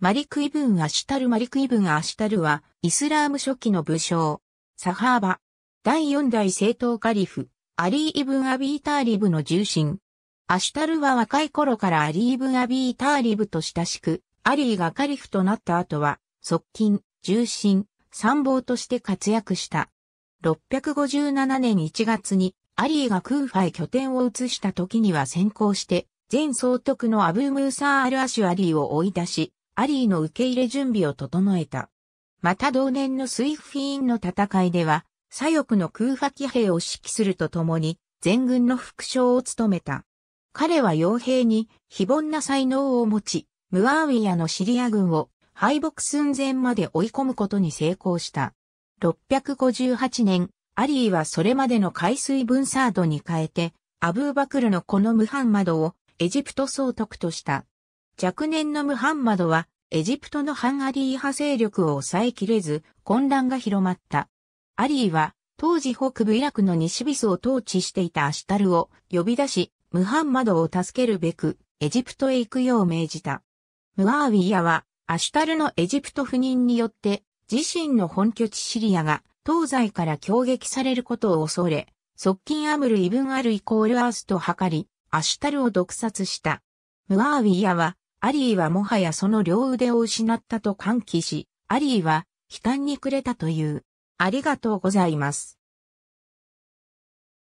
マリクイブン・アシュタル・マリクイブン・アシュタルは、イスラーム初期の武将、サハーバ、第四代正統カリフ、アリー・イブン・アビーターリブの重臣。アシュタルは若い頃からアリー・イブン・アビーターリブと親しく、アリーがカリフとなった後は、側近、重臣、参謀として活躍した。657年1月に、アリーがクーファへ拠点を移した時には先行して、前総督のアブームーサー・アル・アシュアリーを追い出し、アリーの受け入れ準備を整えた。また同年のスイフィーンの戦いでは、左翼の空破騎兵を指揮するとともに、全軍の副将を務めた。彼は傭兵に非凡な才能を持ち、ムアーウィアのシリア軍を敗北寸前まで追い込むことに成功した。658年、アリーはそれまでの海水分サードに変えて、アブーバクルのこのムハンマドをエジプト総督とした。若年のムハンマドは、エジプトのハンアリー派勢力を抑えきれず、混乱が広まった。アリーは、当時北部イラクの西ビスを統治していたアシュタルを呼び出し、ムハンマドを助けるべく、エジプトへ行くよう命じた。ムアーウィヤは、アシュタルのエジプト赴任によって、自身の本拠地シリアが東西から攻撃されることを恐れ、側近アムル・イブン・アルイコールアースと図り、アシュタルを毒殺した。ムアーウィヤは、アリーはもはやその両腕を失ったと歓喜し、アリーは悲嘆にくれたという。ありがとうございます。